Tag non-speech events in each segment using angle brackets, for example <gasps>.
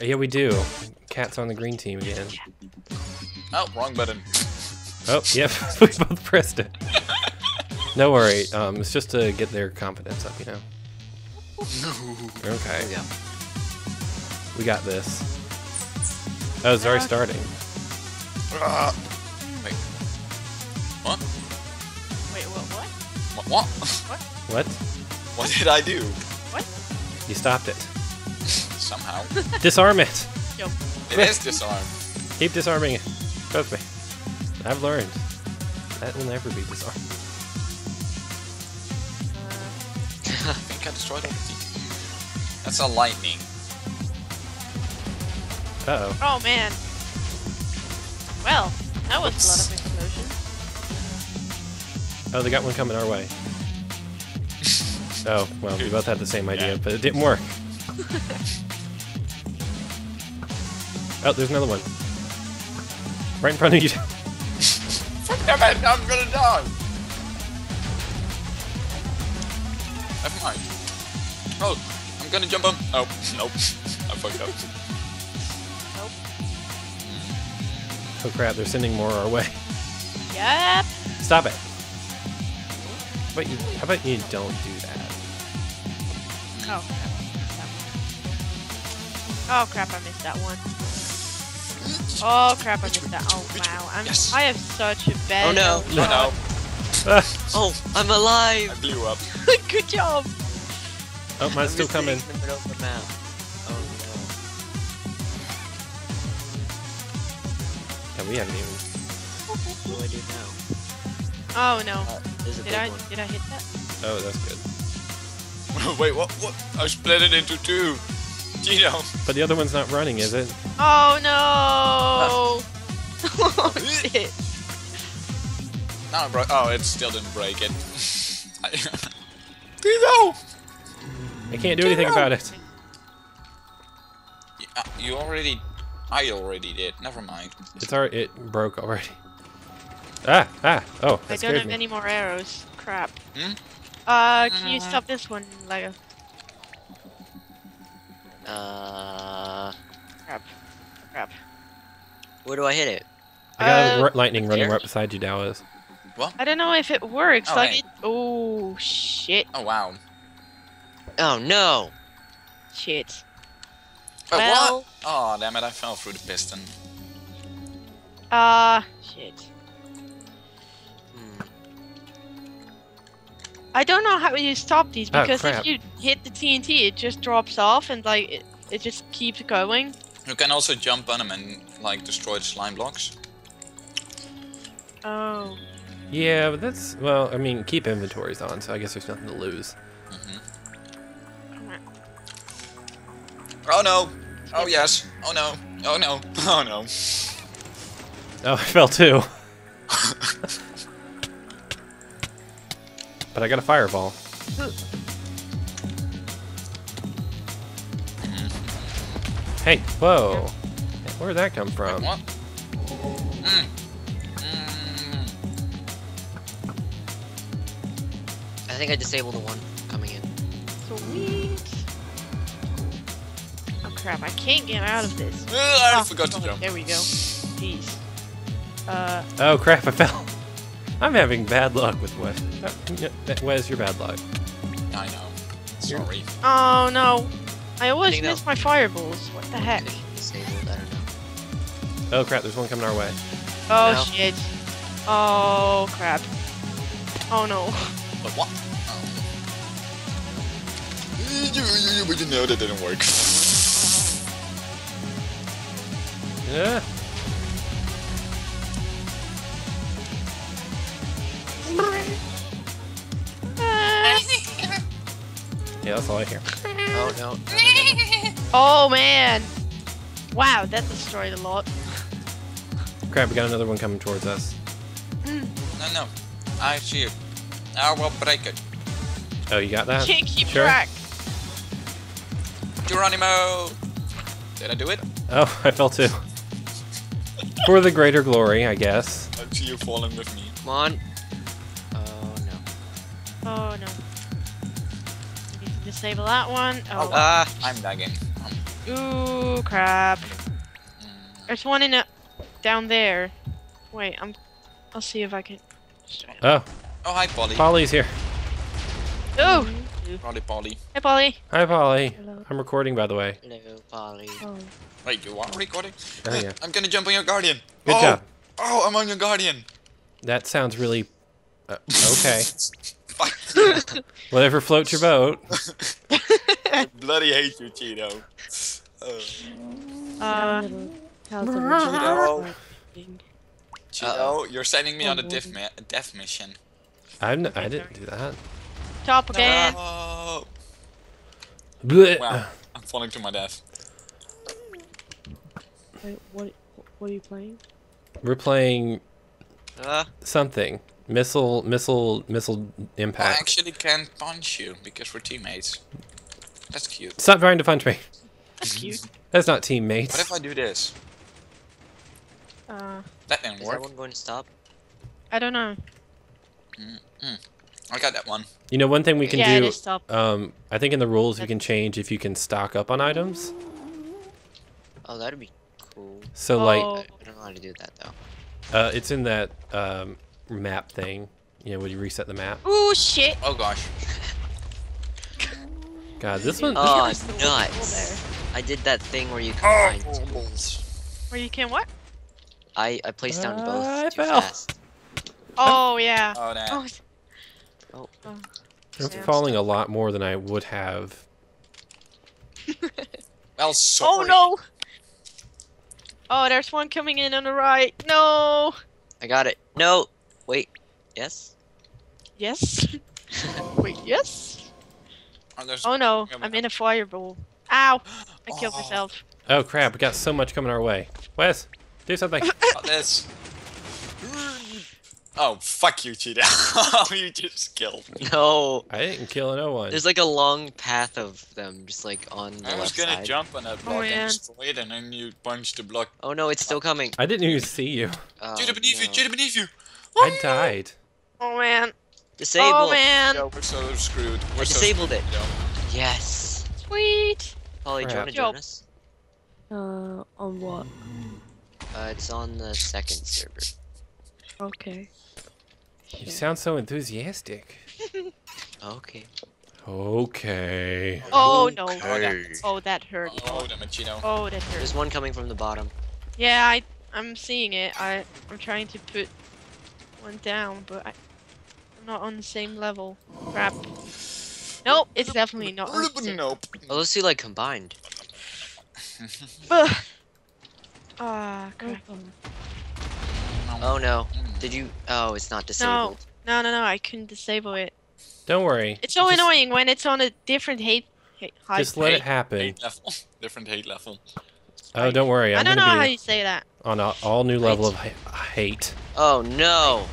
Yeah, we do. Cat's on the green team again. Oh, wrong button. Oh, yep, <laughs> we both pressed it. No worry, um, it's just to get their confidence up, you know. Okay, Yeah. we got this. Oh, it's already starting. Ah. Wait. What? Wait, what? What? What? What? What? What did I do? What? You stopped it. Somehow. <laughs> Disarm it! Yo. It is disarmed. Keep disarming it. Trust me. I've learned. That will never be disarmed. I think I destroyed everything. That's a lightning. Uh oh. Oh man. Well, that was Oops. a lot of explosions. Oh, they got one coming our way. Oh, well, we both had the same idea, Yeah. but it didn't work. <laughs> Oh, there's another one. Right in front of you. Damn it, I'm gonna die! Never mind. Oh, I'm gonna jump on. Oh, nope. I fucked up. Nope. Oh crap, they're sending more our way. Yep. Stop it. But you, how about you don't do that? Oh crap. Oh crap, I missed that one. Oh crap, I missed that. Oh wow, I'm Yes. I have such a bad. Oh, no. Oh no, Ah, <laughs> Oh, I'm alive! I blew up. <laughs> Good job. oh, mine's I'm still coming. sitting in the middle of the map. Oh Yeah, we haven't even. What do I do now? Oh no. Uh, Did I one. did I hit that? Oh, that's good. <laughs> Wait, what? What? I split it into two. Gino. But the other one's not running, is it? Oh no. <laughs> <laughs> oh shit. No, bro. Oh, it still didn't break it. I- Gino. I can't do anything about it. You- uh, You already. I already did. Never mind. It's already. It broke already. Ah, ah. Oh, I don't have me. any more arrows. Crap. Hmm? Uh, can you stop this one, Lego? Uh, Crap. Crap. where do I hit it? I got Uh, a r- lightning running there? right beside you, Dallas. I don't know if it works. Oh, like hey. it. Oh shit. Oh wow. Oh no! Shit. Wait, Well- what? Oh damn it! I fell through the piston. Uh, shit. I don't know how you stop these Oh, because crap. if you hit the TNT, it just drops off and like it, it just keeps going. You can also jump on them and like destroy the slime blocks. Oh. Yeah, but that's well. I mean, keep inventories on, so I guess there's nothing to lose. Mm-hmm. Oh no! Oh yes! Oh no! Oh no! <laughs> Oh no! Oh, I fell too. But I got a fireball. Hey, whoa! Where'd that come from? Mm. Mm. I think I disabled the one coming in. Sweet. Oh crap! I can't get out of this. Ugh, I Oh, forgot to oh, jump. There we go. Jeez. Uh, Oh crap! I fell. I'm having bad luck with Wes. Uh, yeah, Wes, your bad luck. I know. Sorry. oh no! I always Getting miss my fireballs. What the heck? Disabled, I don't know. Oh crap! There's one coming our way. Oh No. shit. Oh crap. Oh no. But what? Oh. You, you, you, you know that didn't work. Yeah. Yeah, that's all I hear. Oh no. <laughs> Oh man. Wow, that destroyed a lot. Crap! We got another one coming towards us. no, no. I see it. I will break it. Oh, you got that? Can't keep Sure. track. Geronimo! Did I do it? Oh, <laughs> I fell too. For the greater glory, I guess. I see you falling with me. Come on. Oh no. Oh no. Need to disable that one. Oh. Ah, I'm lagging. Um, Ooh, crap. There's one in a down there. Wait, I'm. I'll see if I can. Oh, Oh, hi, Polly. Polly's here. Oh, Polly, Polly. hey Polly. Hi, Polly. Hello. I'm recording, by the way. hello, Polly. Oh, Wait, you are recording? Oh, yeah. I'm gonna jump on your guardian. Good oh, job. Oh, I'm on your guardian. That sounds really uh, okay. <laughs> Fuck. <laughs> Whatever floats your boat. I <laughs> bloody hate you, Cheeto. Uh, Uh, little how's the No. region? Cheeto, you're sending me Oh, on a boy. death, mi- death mission. I'm n- I didn't do that. top again. Oh, Blech. wow. I'm falling to my death. Wait, what? What are you playing? We're playing Ah, something. Missile, missile, missile impact. I actually can't punch you because we're teammates. That's cute. Stop trying to punch me. That's cute. That's not teammates. What if I do this? Uh, That didn't is work. that one going to stop? I don't know. Hmm. I got that one. You know, one thing we can yeah, do. is stop. Um, I think in the rules you can change if you can stock up on items. Oh, that'd be cool. So like, Oh. I don't know how to do that though. uh, it's in that um, map thing. You know, when you reset the map. Ooh, shit. Oh gosh. God, this one. Oh, There's the wall nuts! I did that thing where you Oh, combine two. balls. Where you can what? I I placed down both uh, I too fell. fast. Oh yeah. Oh, that. Oh. Oh. oh. I'm Sam. falling a lot more than I would have. <laughs> Well, sorry. Oh no. Oh, there's one coming in on the right. No. I got it. No, wait. Yes. Yes. <laughs> Wait. Yes. Oh, Oh no. I'm in a fireball. Ow. I killed Oh. myself. Oh crap! We got so much coming our way. Wes, do something. <laughs> oh, this. Oh, fuck you, Cheeto. Oh, <laughs> you just killed me. No. I didn't kill no one. There's like a long path of them, just like on the side. I was gonna side. jump on that oh, block man. and destroy it, and then you punched the block. Oh no, it's still coming. I didn't even see you. Oh, Cheeto beneath you, no. Cheeto beneath you! I died. Oh man. Disabled. Oh man. Yo, we're so screwed. We're I so disabled it. screwed, yo. Yes. Sweet. Polly, do you want to join us? Uh, on what? Uh, it's on the second server. Okay. You Shit. sound so enthusiastic. <laughs> Okay. Okay. Oh no. Okay. Oh that hurt. Oh, damn it, Cheeto. Oh that hurt. There's one coming from the bottom. Yeah, I I'm seeing it. I I'm trying to put one down, but I, I'm not on the same level. Crap. Nope, it's definitely not. on the same- Nope. Oh, those two like combined. <laughs> Ah, Oh, crap. Oh no. Did you? Oh, it's not disabled. No, no, no, no. I couldn't disable it. Don't worry. It's so Just- annoying when it's on a different hate. hate height. Just let it happen. Hate level. <laughs> Different hate level. Oh, don't worry. I I'm don't know how you say that. on an all new level of ha- hate. Oh no.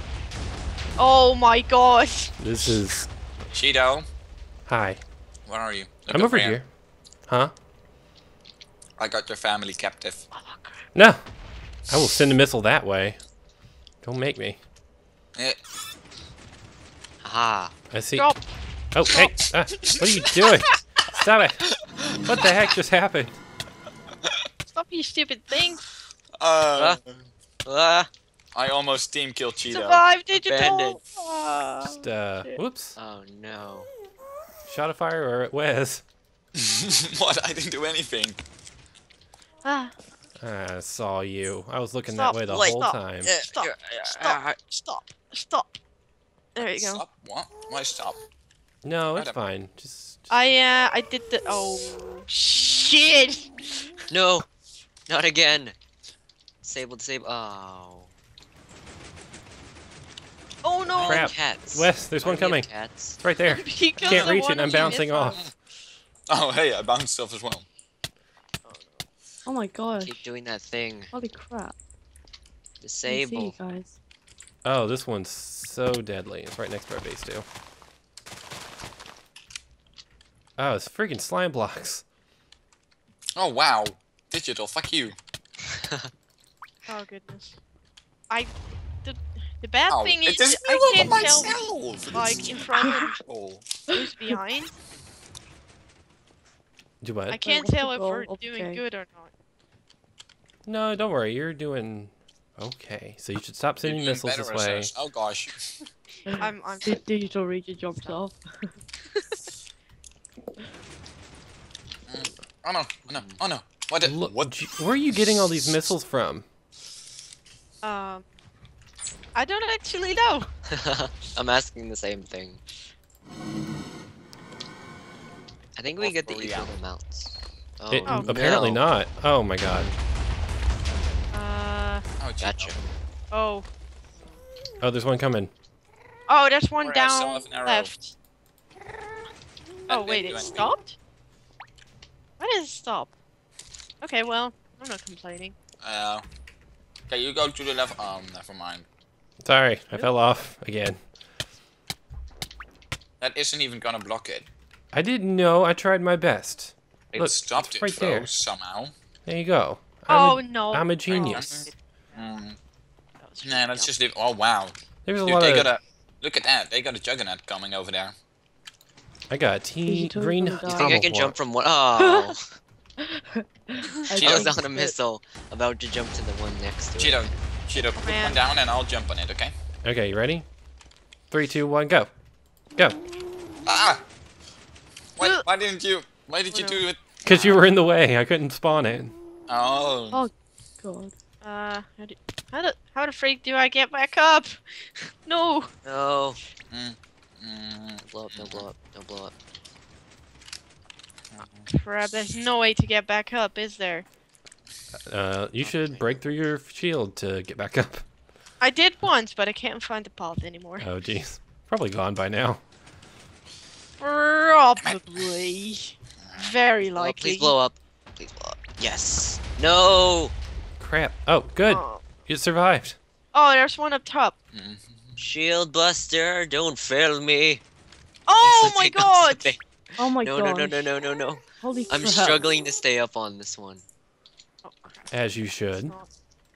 Oh my gosh. This is Cheeto, hi. where are you? Look I'm over here. here. Huh? I got your family captive. No. I will send a missile that way. Don't make me. Eh, Aha. I see. Drop. Oh, hey! Ah, what are you doing? <laughs> Stop it! What the heck just happened? Stop you stupid thing. <sighs> Uh, Ah. I almost steam killed Cheeto. Survive digital. Abandoned. Ah. Just, uh, Shit. whoops. Oh no. Shot a fire or at Wes. <laughs> what? I didn't do anything. Ah. I saw you. I was looking Stop. that way the Wait, whole stop. time. Yeah, Stop. yeah, Stop. ah, Stop. Stop. There you go. Stop. What? Why stop? No, it's fine. Just, just I uh I did the oh shit. No. Not again. Disable, disable. Oh. Oh no. Crap. Cats. Wes, there's Why one do we have coming. Cats. It's right there. Because Can't reach it I'm bouncing off. Oh, hey, I bounced off as well. Oh my gosh. Keep doing that thing. Holy crap. I see Disable. you guys. Oh, this one's so deadly. It's right next to our base too. Oh, it's freaking slime blocks. Oh, wow. Digital, fuck you. <laughs> Oh goodness. I the The bad Oh, thing is just I can't on tell myself. like in front of who's behind. Do what? I can't tell if we're goal? doing good or not. No, don't worry. You're doing okay. So you should stop sending missiles this way. as. Oh gosh. <laughs> I'm I'm Di- Digital Reader jumps off. <laughs> Oh no! Oh no! Oh no! What? The, Look, what? where are you getting all these missiles from? um I don't actually know. <laughs> I'm asking the same thing. I think we North get the Korea. equal amounts. Oh, It- Oh, apparently no. not. Oh my god. Uh Oh, Gotcha. oh. Oh, there's one coming. Oh, there's one Alright, I down have an arrow. left. Oh wait, it stopped? Why did it stop? Okay, well, I'm not complaining. Uh, okay, you go to the left. Um, never mind. Sorry, I fell off again. That isn't even gonna block it. I didn't know. I tried my best. It Look, stopped it's it right though, there. somehow. There you go. Oh I'm a, no. I'm a Oh, genius. Mm. that was Nah, really let's just leave. Oh wow, There's a dude, lot they of. got a look at that. They got a juggernaut coming over there. I got a tea Digital green. You think I can jump from one? Oh, <laughs> <laughs> I Cheeto. I was on a missile, about to jump to the one next to Cheeto, it. Cheeto, put Man. one down and I'll jump on it. Okay. Okay, you ready? Three, two, one, go. Go. Ah! Why, why didn't you? Why did you Oh, do it? Because you were in the way. I couldn't spawn it. Oh. Oh. God. Uh, how do, how the how the freak do I get back up? <laughs> No. No, Mm. don't blow up, don't blow up, don't blow up. Crap, there's no way to get back up, is there? Uh, you should break through your shield to get back up. I did once, but I can't find the path anymore. Oh, jeez. Probably gone by now. Probably. Very Blow up, likely. please blow up. Please blow up. Yes. No. Crap. Oh, good. Oh. You survived. Oh, there's one up top. Mhm. Shield Buster, don't fail me. Oh my Something god! Today. Oh my No, god. no, no, no, no, no, no. Holy I'm crap. struggling to stay up on this one. Oh. As you should.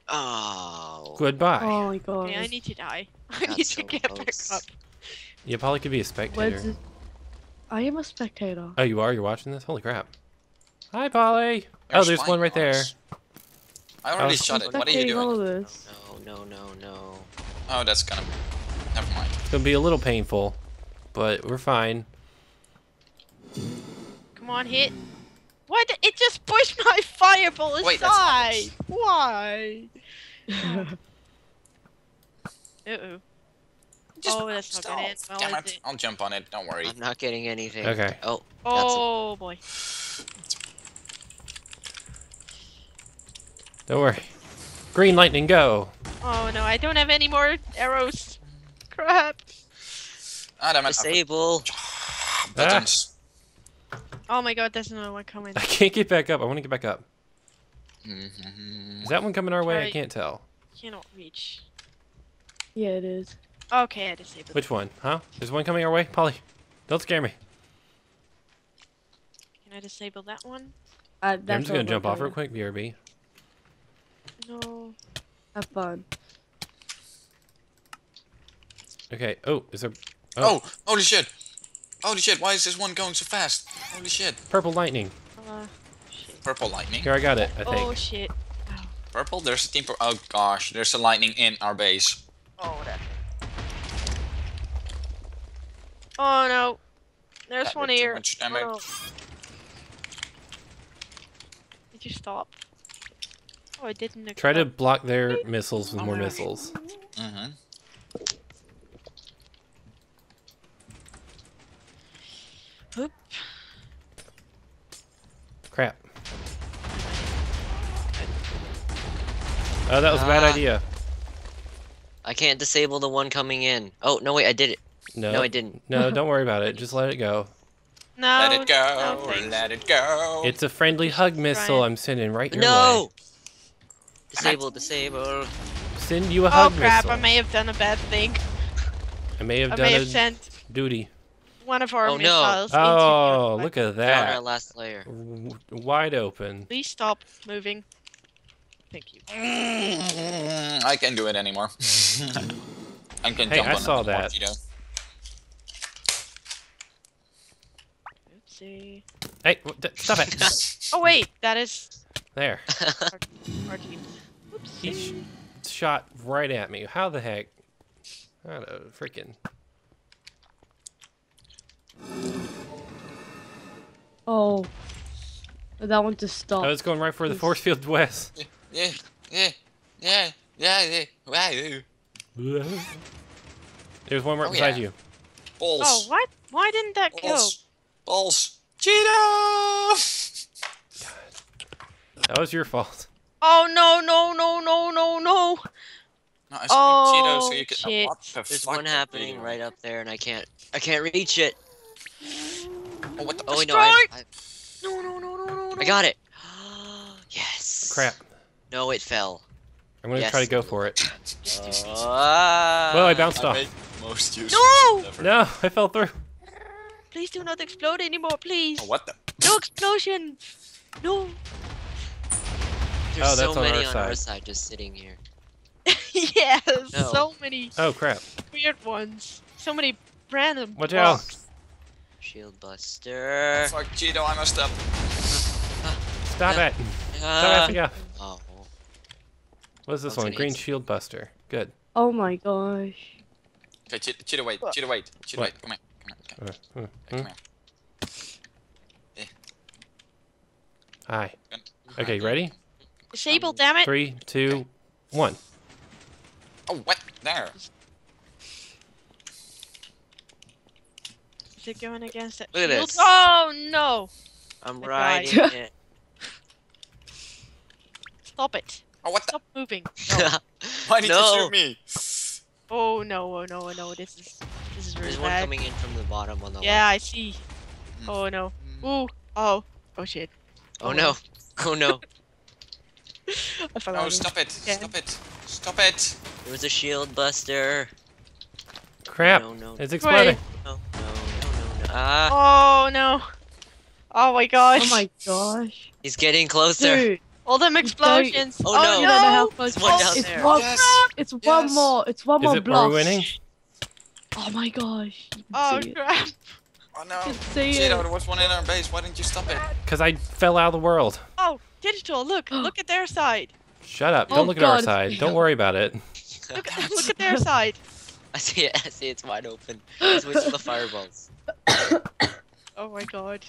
Oh. Goodbye. Oh my god. Okay, I need to die. <laughs> I Got need so to get close. back up. You probably could be a spectator. I am a spectator. Oh, you are? You're watching this? Holy crap. Hi, Polly. Oh, There's there's one right there. I already Oh. shot it. What are you Spectating all doing? of this. No, no, no, no. Oh, that's gonna. Never mind. It's gonna be a little painful, but we're fine. Come on, hit. Why did It just pushed my <laughs> fireball aside. Wait, that's. Why? <laughs> Uh oh. Just Oh, that's not gonna stop. end well, Damn it. it? I'll jump on it. Don't worry. I'm not getting anything. Okay. Oh, Oh boy. <sighs> Don't worry. Green lightning, go. Oh no, I don't have any more arrows. Crap. Ah, damn it. disable. <sighs> Buttons. Oh my god, there's another one coming. <laughs> I can't get back up. I want to get back up. Mhm. Is that one coming our way? I Sorry. can't tell. Cannot reach. yeah, it is. Okay, I disabled. Which one? Huh? There's one coming our way? Polly, don't scare me. Can I disable that one? Uh, I'm just gonna jump off real quick, BRB. No. Have fun. Okay. Oh, is there Oh, holy shit. Holy shit, why is this one going so fast? Holy shit. purple lightning? Uh, shit. Purple lightning. Here, I got it. I think. Oh shit. Oh, Purple? There's a team for. Oh gosh, there's a lightning in our base. oh that. Oh no. There's That one did too here. much Oh, no. Did you stop? Oh, I didn't. Try to block their missiles with more missiles. Mm-hmm. Oop. Crap. Oh, that was a bad Ah. idea. I can't disable the one coming in. Oh, no, wait, I did it. No, No, I didn't. No, <laughs> don't worry about it. Just let it go. No. Let it go. no thanks. let it go. It's a friendly hug missile Ryan. I'm sending right your way. No! Disable, disable. Send you a hug. Oh hug crap! missile. I may have done a bad thing. I may have I done may a sent duty. One of our Oh, no. missiles. Oh, look at We're on our last layer. W- Wide open. Please stop moving. Thank you. Mm, I can't do it anymore. <laughs> I can Hey, jump I on saw that. Cheeto. Oopsie. Hey, stop it. <laughs> Oh wait, that is there. <laughs> our team. He Oopsie. sh- shot right at me. How the heck? I don't know, freaking. Oh. That one just stopped. I was going right for the force field west. <laughs> Yeah, yeah, yeah, yeah, yeah. Wow, yeah. <laughs> There's one right Oh, beside yeah. you. Balls. Oh what? Why didn't that kill? Balls. Balls. Cheeto! <laughs> That was your fault. Oh no no no no no no! No, I Oh, Cheeto so you oh, can. shit. what the There's fuck one happening right up there, and I can't. I can't reach it. Oh, what the? Oh wait, no, I, I, No no no no no no! I got it. <gasps> yes. Crap. No, it fell. I'm gonna Yes. try to go for it. Ah. Well, I bounced I off. most useful No! ever. No, I fell through. Please do not explode anymore, please. Oh, what the? No explosion. No. There's Oh, that's so on many our on our side. side just sitting here. <laughs> yeah, there's No. so many Oh crap. weird ones. So many random. Watch out. Blocks. Shield Buster. Fuck Cheeto, I messed up. Stop Yeah. it. Stop Ah. effing up. Oh. What is this one? Green easy. Shield Buster. Good. Oh my gosh. Okay, Cheeto, Cheeto, wait. Cheeto, wait. Cheeto, wait. Come here. Come here. Okay. Uh, uh, Okay, come uh. here. Hi. Good. Okay, ready? Disable, damn it. Three, two, one. Oh, what? There. Is it going against that Look at this. Oh no! I'm I riding died. it. <laughs> Stop it. Oh, what the? Stop moving. <laughs> No. Why did No. you shoot me? oh no, oh no, oh no. This is this is really There's one coming in from the bottom on the Yeah, left. I see. Mm. Oh no. Ooh. Oh. Oh shit. Oh no. <laughs> Oh no. I fell No, out stop it. Yeah. Stop it. Stop it. There was a shield buster. Crap. No, no. It's exploding. No, no. Ah, Oh no. Oh my gosh. Oh my gosh. he's getting closer. Dude. All them explosions. Oh, oh no. You don't know how no. close. There's one down it's there. one. Yes. It's one more. It's one Is more it block. winning? Oh my gosh. Oh see it. crap. Oh You no. can see Cheeto, it. there was one in our base. Why didn't you stop it? Because I fell out of the world. Oh, digital. Look. <gasps> Look at their side. Shut up. Oh, Don't look at our side. Don't <laughs> worry about it. Look. <laughs> look at their side. I see it. I see it's wide open. Let's wait till the fireballs. <coughs> Oh my god.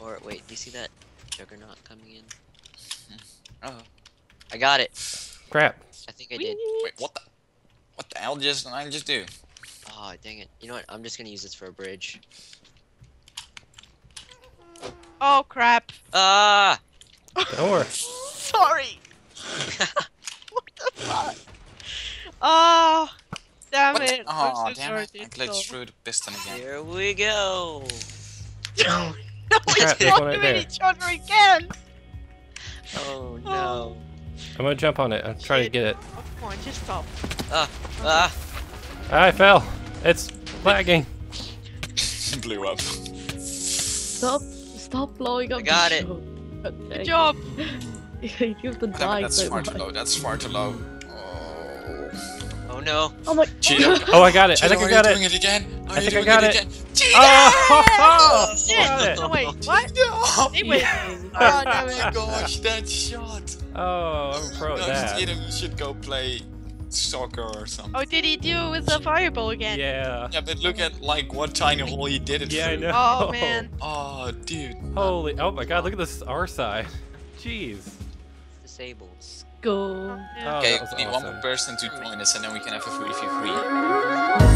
Or wait, do you see that juggernaut coming in? Oh. I got it. Crap. I think I did. Wait, what the? What the hell just I just do? Oh dang it. You know what? I'm just gonna use this for a bridge. Oh crap. Ah! Don't worry. <laughs> Sorry. <laughs> what the fuck? Oh, damn What? it. Oh, so damn it! I digital. glitched through the piston again. Here we go. <laughs> no, Crap, we there's one spawned right at there. each other again. Oh no. I'm gonna jump on it. I'm trying to Shit. get it. Oh, come on, just stop. Ah! Ah! I fell. It's lagging. <laughs> Blew up. Stop. Stop blowing up. I got the it. show. Good job. <laughs> you have to Damn it, die that's so far much. too low. That's far too low. Oh. Oh no. Oh my. Cheeto. <laughs> Oh, I got it. I think I got it. doing it again? Are I you think I got it. again? Cheeto! Oh, <laughs> oh, oh, oh! Shit. Got it. No, wait, <laughs> what? No! Hey, wait. Oh Oh, damn my gosh, that shot! Oh, I'm a pro no, that. Cheeto, you should go play soccer or something. Oh, did he do it with the fireball again? Yeah. Yeah, but look at like what tiny hole he did it Yeah, I know. Oh, man. Oh, dude. Holy. Oh my god, look at this our side. Jeez. Disabled. Go. Yeah. Oh, Okay, that was we need one more person to join us and then we can have a free free free.